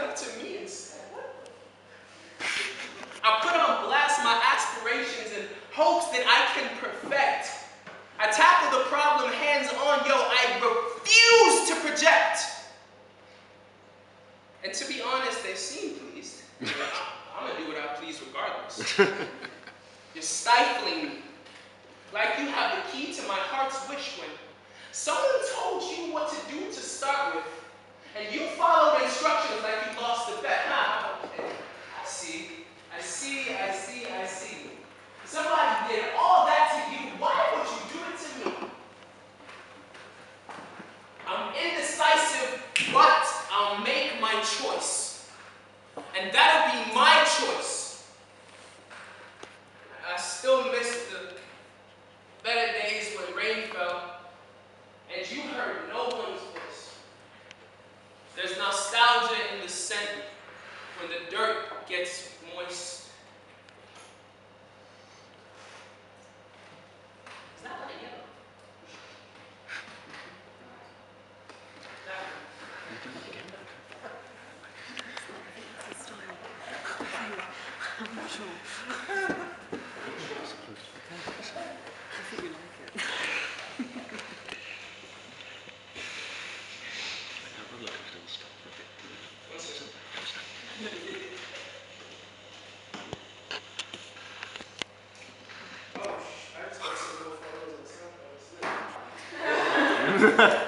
up to me instead. I put on blast my aspirations and hopes that I can perfect. I tackle the problem hands on, yo, I refuse to project. And to be honest, they seem pleased. I'm gonna do what I please regardless. You're stifling me. Like you have the key to my heart's wish when someone told you what to do to start with, and you followed instructions like you lost the bet. Huh? Okay. I see. I see, I see, I see. Somebody did all that to you. Why would you do it to me? I'm indecisive, but I'll make my choice. And that'll be my choice. I still miss the better days when rain fell and you heard no one's voice. There's nostalgia in the scent when the dirt gets moist. Is that light yellow? That I'm not sure. I think you like it. was it.